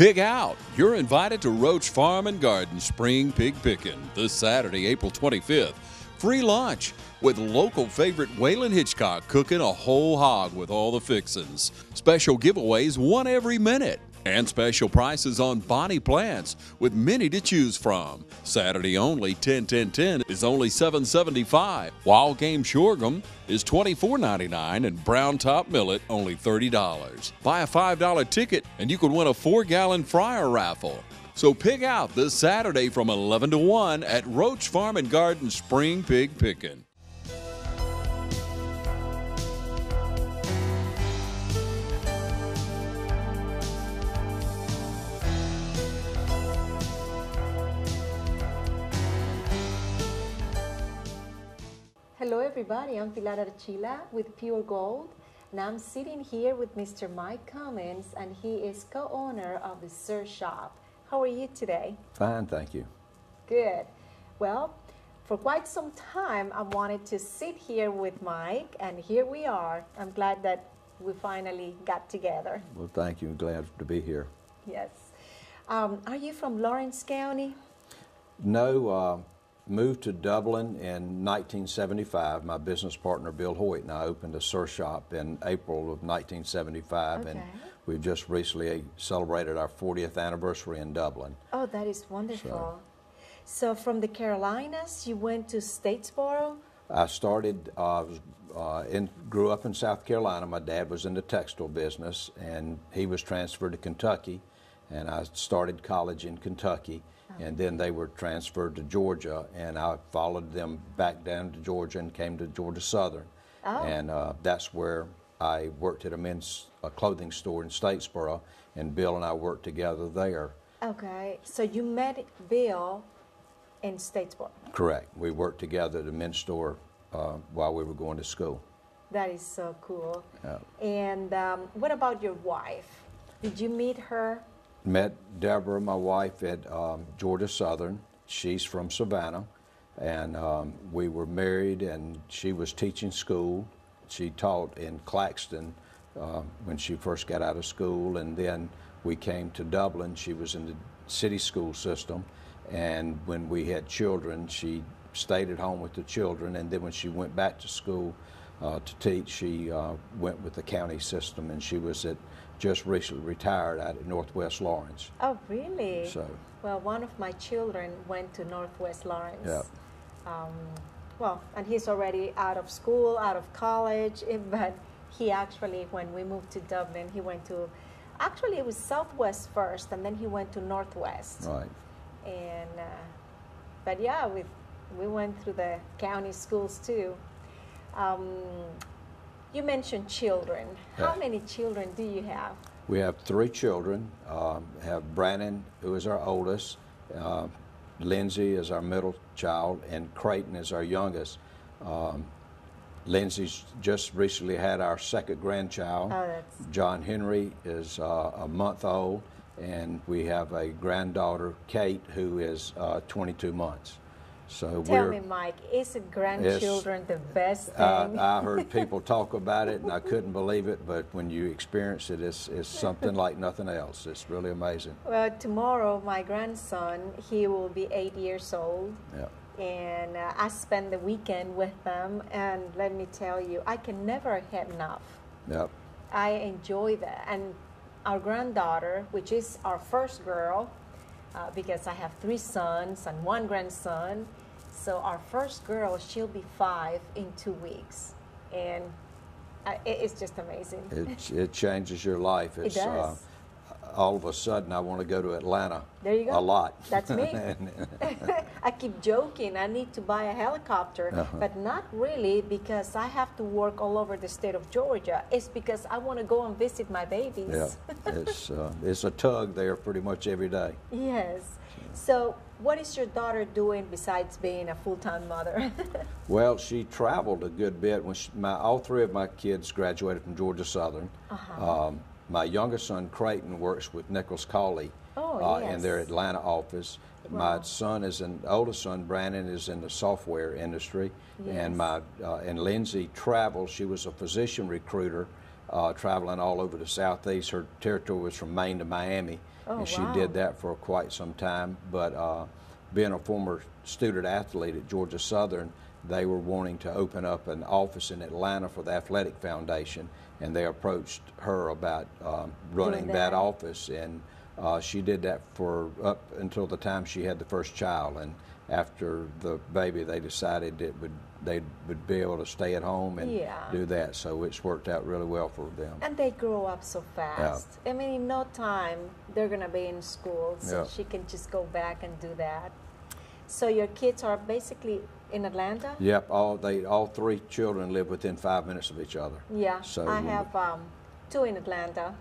Pig out. You're invited to Roach Farm and Garden Spring Pig Pickin' this Saturday, April 25th. Free lunch with local favorite Waylon Hitchcock cooking a whole hog with all the fixins. Special giveaways one every minute. And special prices on Bonnie plants with many to choose from. Saturday only 10 10 10 is only $7.75. Wild game sorghum is $24.99 and brown top millet only $30. Buy a $5 ticket and you could win a 4 gallon fryer raffle. So pick out this Saturday from 11 to 1 at Roach Farm and Garden Spring Pig Pickin'. Hello everybody, I'm Pilar Archila with Pure Gold and I'm sitting here with Mr. Mike Cummings and he is co-owner of the Sir Shop. How are you today? Fine, thank you. Good. Well, for quite some time I wanted to sit here with Mike and here we are. I'm glad that we finally got together. Well, thank you. Glad to be here. Yes. Um, are you from Laurens County? No, uh, moved to Dublin in 1975. My business partner Bill Hoyt and I opened a Sir Shop in April of 1975, Okay. and we've just recently celebrated our 40th anniversary in Dublin. Oh, that is wonderful. So, from the Carolinas, you went to Statesboro? I started, uh, was, uh, in, grew up in South Carolina. My dad was in the textile business, and he was transferred to Kentucky, and I started college in Kentucky. And then they were transferred to Georgia, and I followed them back down to Georgia and came to Georgia Southern. Oh. And uh, that's where I worked at a men's uh, clothing store in Statesboro, and Bill and I worked together there. Okay, so you met Bill in Statesboro. Correct. We worked together at a men's store uh, while we were going to school. That is so cool. Yeah. And um, what about your wife? Did you meet her? Met Deborah, my wife, at um, Georgia Southern. She's from Savannah, and um, we were married. And she was teaching school. She taught in Claxton uh, when she first got out of school, and then we came to Dublin. She was in the city school system, and when we had children, she stayed at home with the children. And then when she went back to school uh, to teach, she uh, went with the county system, and she was at just recently retired out at Northwest Laurens. Oh, really? So, Well, one of my children went to Northwest Laurens. Yeah. Um, well, and he's already out of school, out of college, but he actually, when we moved to Dublin, he went to, actually, it was Southwest first, and then he went to Northwest. right. And, uh, but yeah, we, we went through the county schools too. Um, you mentioned children. How many children do you have? We have three children. Um, have Brandon, who is our oldest, uh, Lindsay is our middle child, and Creighton is our youngest. Um, Lindsay's just recently had our second grandchild. Oh, that's- John Henry is uh, a month old, and we have a granddaughter, Kate, who is uh, 22 months. So Tell me, Mike, isn't grandchildren the best thing? I, I heard people talk about it and I couldn't believe it, but when you experience it, it's, it's something like nothing else. It's really amazing. well, tomorrow, my grandson, he will be eight years old. Yeah. And uh, I spend the weekend with them, and let me tell you, I can never have enough. Yep. I enjoy that. And our granddaughter, which is our first girl, uh, because I have three sons and one grandson. So our first girl, she'll be five in two weeks, and uh, it, it's just amazing. It, it changes your life. It's, does. Uh, all of a sudden, I want to go to Atlanta. There you go. A lot. That's me. I keep joking. I need to buy a helicopter, Uh-huh. but not really because I have to work all over the state of Georgia. It's because I want to go and visit my babies. yeah. It's, uh, it's a tug there pretty much every day. Yes. So, what is your daughter doing besides being a full-time mother? Well, she traveled a good bit. When she, my, all three of my kids graduated from Georgia Southern. Uh-huh. Um, my youngest son, Creighton, works with Nichols Cauley Oh, uh, yes. in their Atlanta office. Wow. My son is an oldest son, Brandon, is in the software industry. Yes. And my uh, and Lindsay travels. She was a physician recruiter uh, traveling all over the southeast. Her territory was from Maine to Miami, Oh, and she wow. did that for quite some time. But uh, being a former student athlete at Georgia Southern, they were wanting to open up an office in Atlanta for the Athletic Foundation, and they approached her about um, running that that. office, and uh, she did that for up until the time she had the first child, and after the baby, they decided it would they would be able to stay at home and Yeah. do that. So it's worked out really well for them. And they grow up so fast. I mean, in no time, they're going to be in school, so Yeah. she can just go back and do that. So your kids are basically in Atlanta? Yep, all they all three children live within five minutes of each other. Yeah, So I have um, two in Atlanta.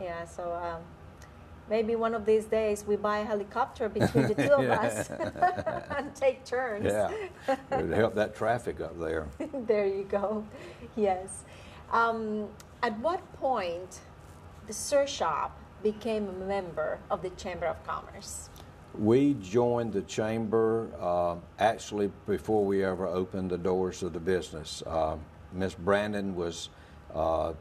Yeah, so um, maybe one of these days we buy a helicopter between the two of us and take turns. Yeah, it would help that traffic up there. there you go. Yes. Um, at what point the Sir Shop became a member of the Chamber of Commerce? We joined the chamber uh, actually before we ever opened the doors of the business. Uh, Miss Brandon was uh,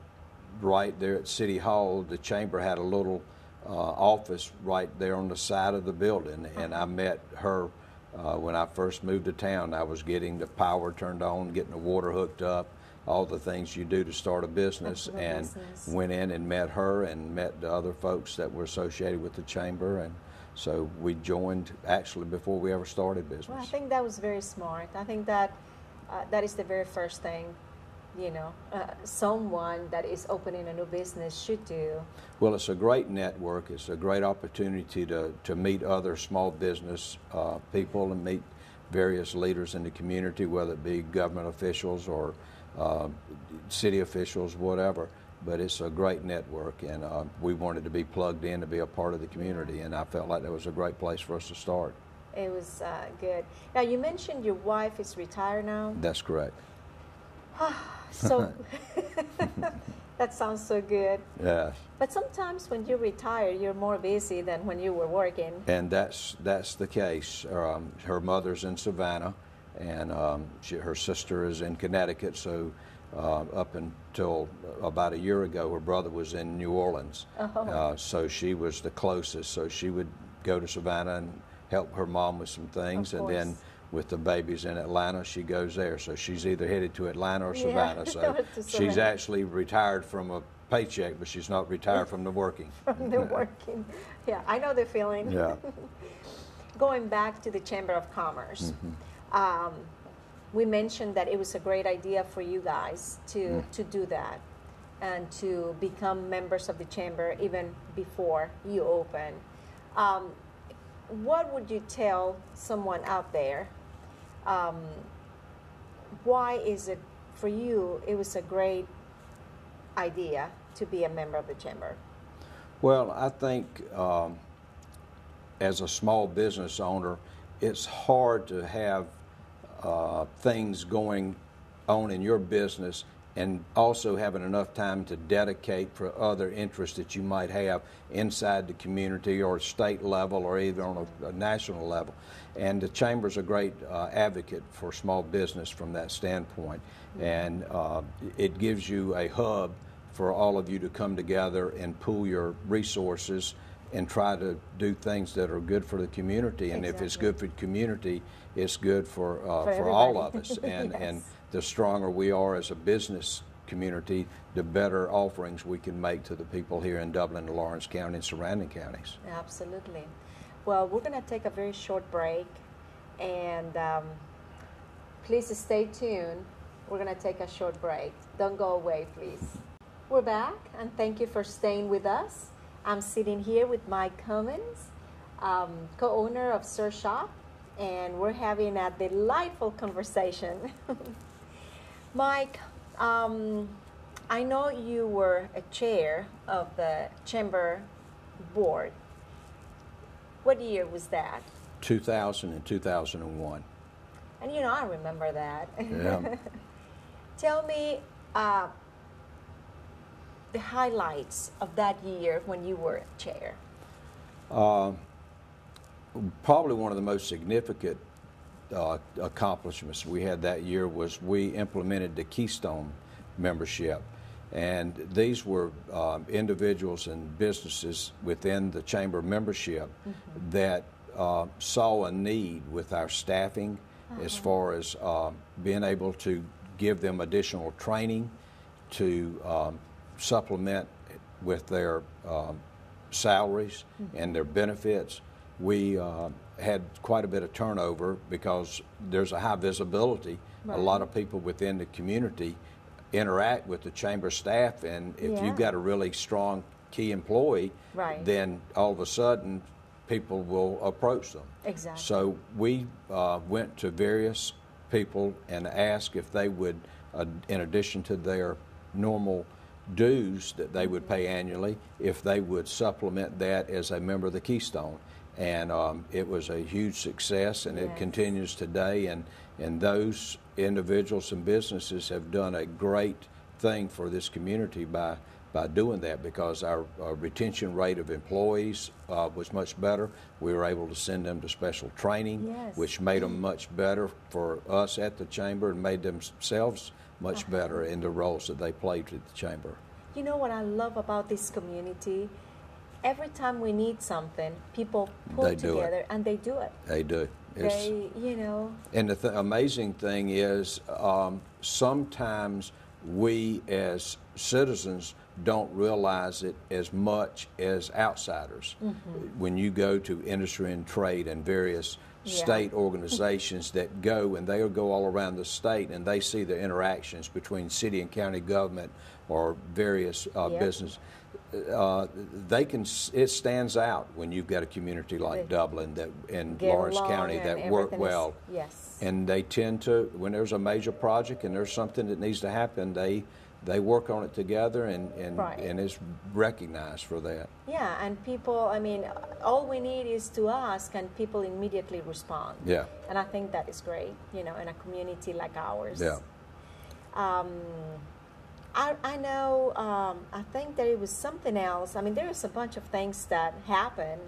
right there at City Hall. The chamber had a little uh, office right there on the side of the building, and I met her uh, when I first moved to town. I was getting the power turned on, getting the water hooked up, all the things you do to start a business, and business. went in and met her and met the other folks that were associated with the chamber and so we joined actually before we ever started business. Well, I think that was very smart. I think that uh, that is the very first thing, you know, uh, someone that is opening a new business should do. Well, it's a great network. It's a great opportunity to, to meet other small business uh, people and meet various leaders in the community, whether it be government officials or uh, city officials, whatever. But it's a great network, and uh, we wanted to be plugged in to be a part of the community, and I felt like that was a great place for us to start. It was uh, good. Now, you mentioned your wife is retired now. That's correct. So that sounds so good. Yes. But sometimes when you retire, you're more busy than when you were working. And that's that's the case. Um, her mother's in Savannah, and um, she, her sister is in Connecticut. So up until about a year ago, her brother was in New Orleans. Uh, so she was the closest. So she would go to Savannah and help her mom with some things, and then. With the babies in Atlanta, she goes there. So she's either headed to Atlanta or Yeah, Savannah. So she's actually retired from a paycheck, but she's not retired from the working. From the working. Yeah, I know the feeling. Yeah. Going back to the Chamber of Commerce, Mm-hmm. um, we mentioned that it was a great idea for you guys to, Mm. to do that and to become members of the Chamber even before you open. Um, what would you tell someone out there? Um, why is it for you? It was a great idea to be a member of the Chamber. Well, I think um, as a small business owner, it's hard to have uh, things going on in your business and also having enough time to dedicate for other interests that you might have inside the community or state level or even on a, a national level. And the Chamber's a great uh, advocate for small business from that standpoint. And uh, it gives you a hub for all of you to come together and pool your resources and try to do things that are good for the community. And if it's good for the community, it's good for uh, For for, all of us. And and the stronger we are as a business community, the better offerings we can make to the people here in Dublin and Laurens County and surrounding counties. Absolutely. Well, we're going to take a very short break, and um, please stay tuned. We're going to take a short break. Don't go away, please. We're back, and thank you for staying with us. I'm sitting here with Mike Cummings, um, co owner of Sir Shop, and we're having a delightful conversation. Mike, um, I know you were a chair of the chamber board. What year was that? 2000 and 2001. And you know, I remember that. Yeah. Tell me uh, the highlights of that year when you were chair. probably one of the most significant uh, accomplishments we had that year was we implemented the Keystone membership. And these were um, individuals and businesses within the chamber membership that uh, saw a need with our staffing as far as uh, being able to give them additional training to um, supplement with their um, salaries and their benefits. We uh, had quite a bit of turnover because there's a high visibility. A lot of people within the community interact with the chamber staff, and if Yeah. you've got a really strong key employee, Right. then all of a sudden people will approach them. Exactly. So we uh, went to various people and asked if they would, uh, in addition to their normal dues that they would pay annually, if they would supplement that as a member of the Keystone. And um, it was a huge success, and it continues today. And, and those individuals and businesses have done a great thing for this community by by doing that because our, our retention rate of employees uh, was much better. We were able to send them to special training, Yes. which made them much better for us at the chamber and made themselves much Uh-huh. better in the roles that they played at the chamber. You know what I love about this community? Every time we need something, people pull They it. together and they do it. They do. It's, They, you know, And the th- amazing thing is, um, sometimes we as citizens don't realize it as much as outsiders. Mm-hmm. When you go to industry and trade and various Yeah. state organizations that go and they'll go all around the state and they see the interactions between city and county government or various uh, Yep. business. Uh, they can. It stands out when you've got a community like They Dublin that in Laurens County that work everything is- well yes. and they tend to when there's a major project and there's something that needs to happen they they work on it together and and, Right. and it's recognized for that Yeah, and people, I mean, all we need is to ask and people immediately respond. yeah And I think that is great, you know, in a community like ours. yeah Um, I, I know, um, I think there was something else. I mean, there was a bunch of things that happened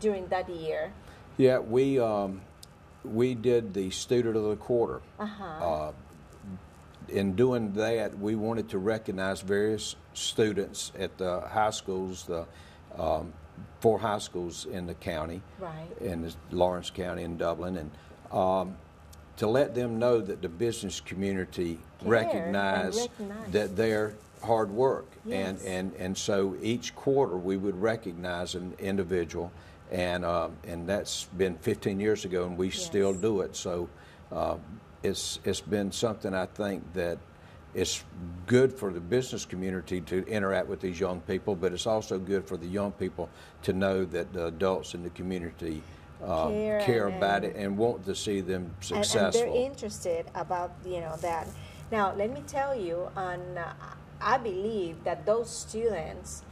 during that year. yeah we um, we did the student of the quarter Uh-huh. uh, in doing that we wanted to recognize various students at the high schools the um, four high schools in the county Right. in Laurens County and Dublin, and um, to let them know that the business community and recognize recognize. that their hard work, and, Yes. and and so each quarter we would recognize an individual, and um, and that's been 15 years ago, and we still do it. So uh, it's it's been something I think that. It's good for the business community to interact with these young people, but it's also good for the young people to know that the adults in the community uh, Care care and- about it and want to see them and, successful. and they're interested about you know that. Now, let me tell you, and uh, I believe that those students,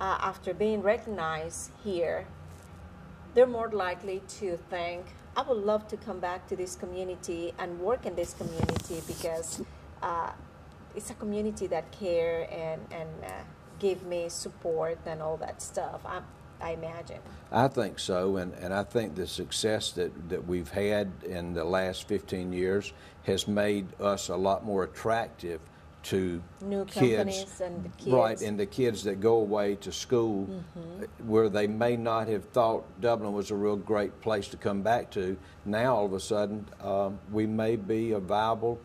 uh, after being recognized here, they're more likely to think, "I would love to come back to this community and work in this community because uh, it's a community that care and and uh, give me support and all that stuff." I, I imagine. I think so, and, and I think the success that, that we've had in the last 15 years has made us a lot more attractive to New kids, and the right, and the kids that go away to school Mm-hmm. where they may not have thought Dublin was a real great place to come back to. Now all of a sudden, um, we may be a viable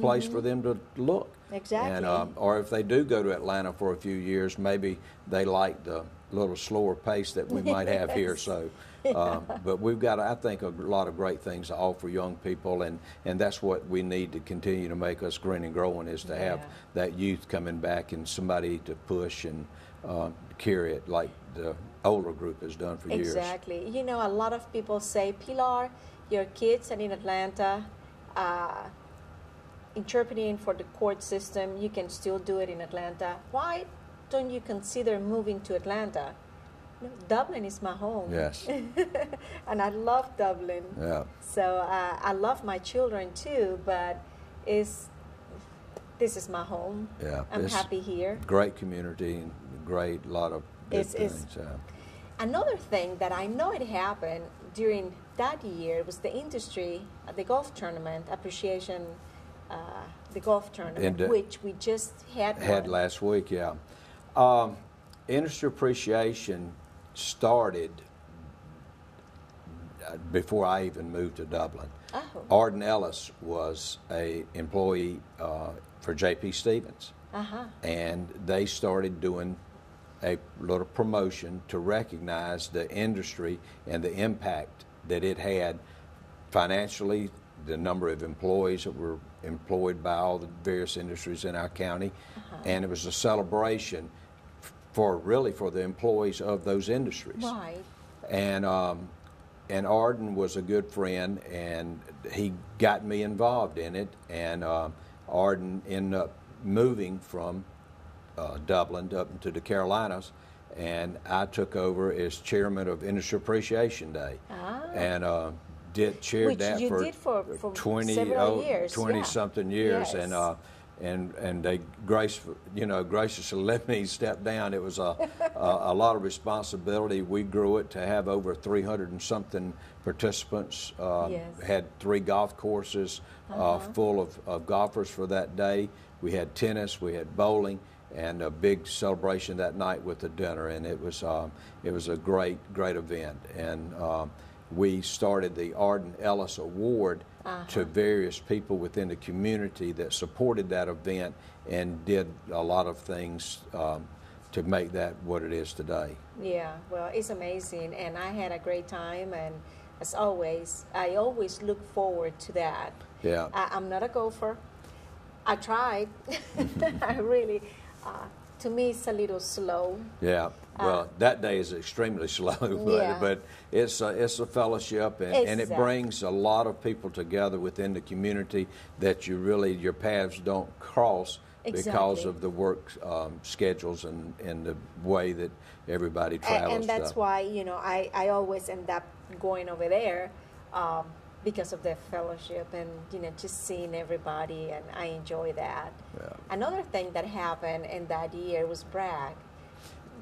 place for them to look. Mm-hmm. Exactly. And, um, or if they do go to Atlanta for a few years, maybe they like the little slower pace that we might have here. So, um, but we've got, I think, a lot of great things to offer young people, and, and that's what we need to continue to make us green and growing is to have Yeah. that youth coming back and somebody to push and uh, carry it like the older group has done for years. Exactly. You know, a lot of people say, Pilar, your kids are in Atlanta, uh, interpreting for the court system, you can still do it in Atlanta. Why don't you consider moving to Atlanta? Dublin is my home. Yes. and I love Dublin. Yeah. So uh, I love my children too, but it's, this is my home. Yeah, I'm happy here. Great community and great lot of good It's- it's- things. yeah. Another thing that I know it happened during that year was the industry, uh, the golf tournament appreciation uh, the golf tournament, And, which we just had. Had one. last week, yeah. Um, industry appreciation started uh, before I even moved to Dublin. Oh. Arden Ellis was a employee uh, for J.P. Stevens, Uh-huh. and they started doing a little promotion to recognize the industry and the impact that it had financially, the number of employees that were employed by all the various industries in our county, and it was a celebration for really for the employees of those industries. Right. And um, and Arden was a good friend, and he got me involved in it. And um Arden ended up moving from uh, Dublin up into the Carolinas, and I took over as chairman of Industry Appreciation Day, Ah. and uh, did chaired Which that for, for- for 20 several oh, years, 20 yeah. something years, Yes. and. Uh, and and they grace you know graciously let me step down. It was a, a a lot of responsibility. We grew it to have over 300 and something participants. Uh, Yes. Uh-huh. Had three golf courses uh, full of, of golfers for that day. We had tennis, we had bowling, and a big celebration that night with the dinner. And it was um, it was a great great event. And um, we started the Arden Ellis Award to various people within the community that supported that event and did a lot of things um, to make that what it is today. Yeah, well, it's amazing, and I had a great time, and as always, I always look forward to that. Yeah. I, I'm not a golfer. I tried. I really, uh, to me, it's a little slow. Yeah. Well, that day is extremely slow, but, Uh, Yeah. but it's a, it's a fellowship, and, and it brings a lot of people together within the community that you really your paths don't cross because of the work um, schedules and, and the way that everybody travels. and that's to- why you know I, I always end up going over there um, because of the fellowship and you know just seeing everybody and I enjoy that. Yeah. Another thing that happened in that year was BRAG.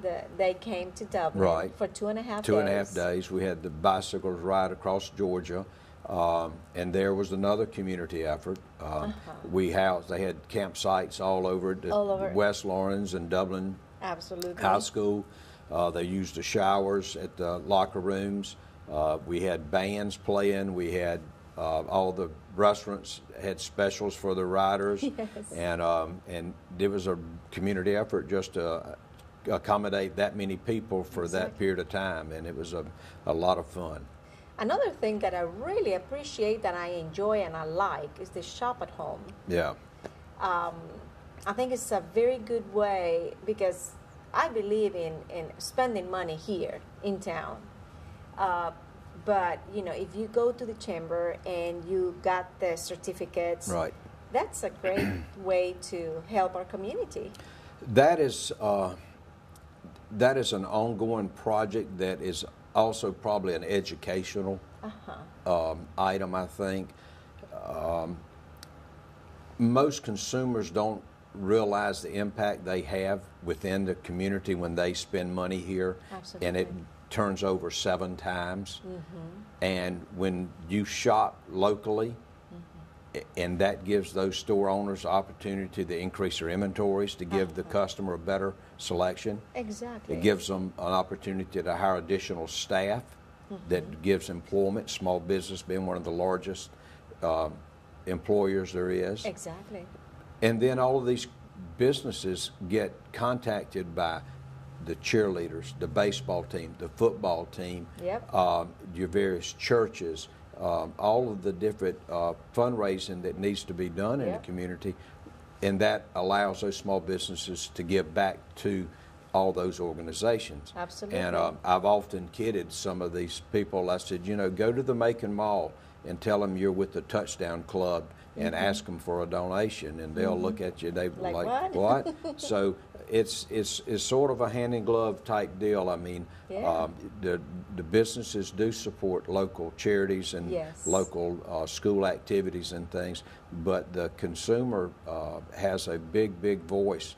The, they came to Dublin Right. for two and a half Two days. and a half days. We had the bicycles ride across Georgia, um, and there was another community effort. Um, We housed. They had campsites all over the Uh-huh. All over. West Laurens and Dublin Absolutely. High School. Uh, they used the showers at the locker rooms. Uh, we had bands playing. We had uh, all the restaurants had specials for the riders, Yes. and um, and it was a community effort just to accommodate that many people for that period of time, and it was a, a lot of fun. Another thing that I really appreciate that I enjoy and I like is the shop at home. Yeah, I think it's a very good way because I believe in, in spending money here in town. Uh, but you know, if you go to the chamber and you got the certificates, right. that's a great way to help our community. That is uh, that is an ongoing project that is also probably an educational um, item. I think um, most consumers don't realize the impact they have within the community when they spend money here, and it Absolutely. Turns over seven times. Mm-hmm. And when you shop locally, a- and that gives those store owners opportunity to increase their inventories, to give the uh-huh. customer a better selection. Exactly. It gives them an opportunity to hire additional staff mm-hmm. that gives employment, small business being one of the largest um, employers there is. Exactly. And then all of these businesses get contacted by the cheerleaders, the baseball team, the football team, Yep. um, your various churches, um, all of the different uh, fundraising that needs to be done in Yep. the community. And that allows those small businesses to give back to all those organizations. Absolutely. And um, I've often kidded some of these people. I said, you know, go to the Macon Mall and tell them you're with the Touchdown Club and ask them for a donation, and they'll look at you. They Mm-hmm. Like, like, what? so it's it's it's sort of a hand in glove type deal. I mean, Yeah. um, the the businesses do support local charities and Yes. local uh, school activities and things, but the consumer uh, has a big big voice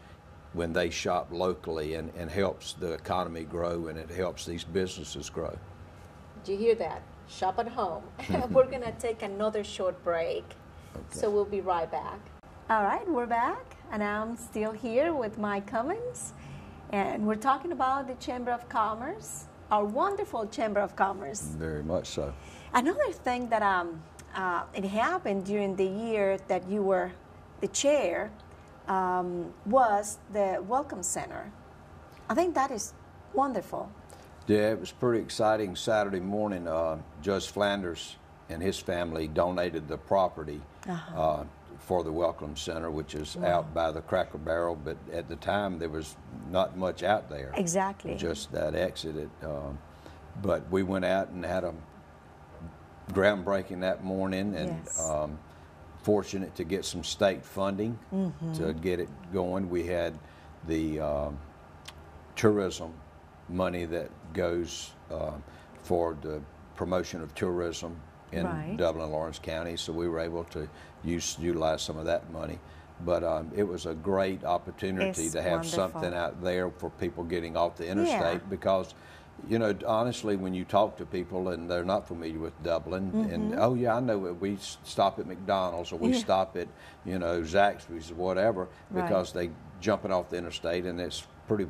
when they shop locally and, and helps the economy grow and it helps these businesses grow. Did you hear that? Shop at home. We're going to take another short break. So we'll be right back. All right, we're back, and I'm still here with Mike Cummings, and we're talking about the Chamber of Commerce, our wonderful Chamber of Commerce. Very much so. Another thing that um, uh, it happened during the year that you were the chair um, was the Welcome Center. I think that is wonderful. Yeah, it was pretty exciting. Saturday morning, uh, Judge Flanders and his family donated the property Uh-huh. uh, for the Welcome Center, which is out by the Cracker Barrel. But at the time, there was not much out there. Exactly. Just that exit. It, um, but we went out and had a groundbreaking that morning, and Yes. um, fortunate to get some state funding Mm-hmm. to get it going. We had the um, tourism money that goes uh, for the promotion of tourism in Right. Dublin and Laurens County, so we were able to use utilize some of that money. But um, it was a great opportunity It's to have wonderful. something out there for people getting off the interstate Yeah. because, you know, honestly, when you talk to people and they're not familiar with Dublin, and oh yeah, I know it, we stop at McDonald's or we Mm-hmm. Yeah. stop at, you know, Zaxby's or whatever Right. because they jumping off the interstate and it's pretty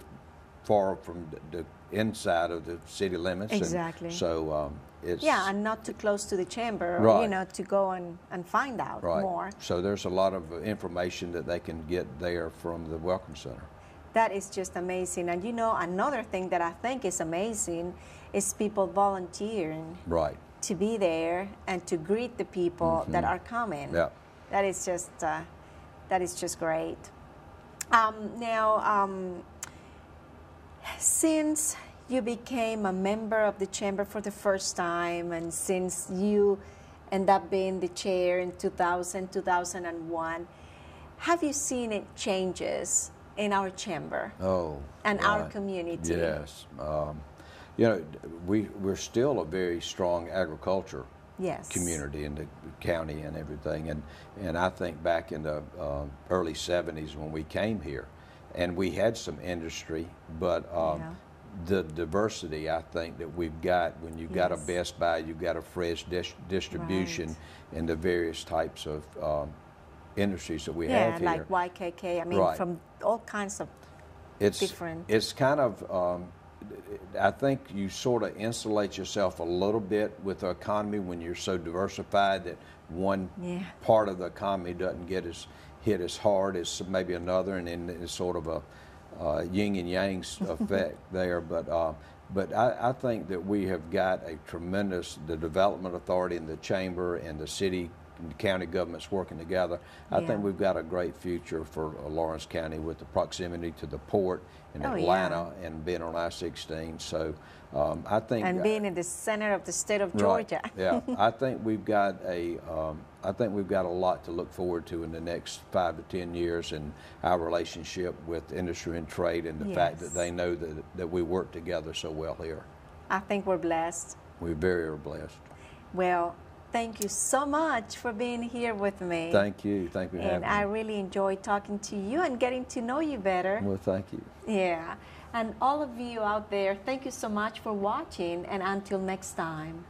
far from the inside of the city limits. and Exactly. so um, it's Yeah, and not too close to the chamber, you know, to go and, and find out right. more. So there's a lot of uh, information that they can get there from the Welcome Center. That is just amazing. And you know, another thing that I think is amazing is people volunteering Right. to be there and to greet the people that are coming. Yeah. That is just uh, that is just great. Um, now, um, since you became a member of the chamber for the first time, and since you end up being the chair in 2000, 2001, have you seen it changes in our chamber Oh. and our community? Yes. Um, you know, we, we're still a very strong agriculture Yes. community in the county and everything. And, and I think back in the uh, early 70s when we came here, and we had some industry, but um, Yeah. the diversity I think that we've got when you've got a Best Buy, you've got a fresh dis- distribution Right. in the various types of um, industries that we Yeah, have here. Yeah, like YKK. I mean, Right. from all kinds of it's different. It's kind of, um, I think you sort of insulate yourself a little bit with the economy when you're so diversified that one Yeah. part of the economy doesn't get as hit as hard as maybe another, and then it's sort of a uh, yin and yang effect there. But uh, but I, I think that we have got a tremendous the development authority and the chamber and the city county governments working together. I think we've got a great future for uh, Laurens County with the proximity to the port in Oh, yeah. Atlanta and being on I-16. So um, I think and uh, being in the center of the state of Right. Georgia. yeah, I think we've got a, um, I think we've got a lot to look forward to in the next five to ten years, and our relationship with industry and trade, and the fact that they know that that we work together so well here. I think we're blessed. We very are blessed. Well, thank you so much for being here with me. Thank you. Thank you and I really enjoyed talking to you and getting to know you better. Well, thank you. Yeah. And all of you out there, thank you so much for watching and until next time.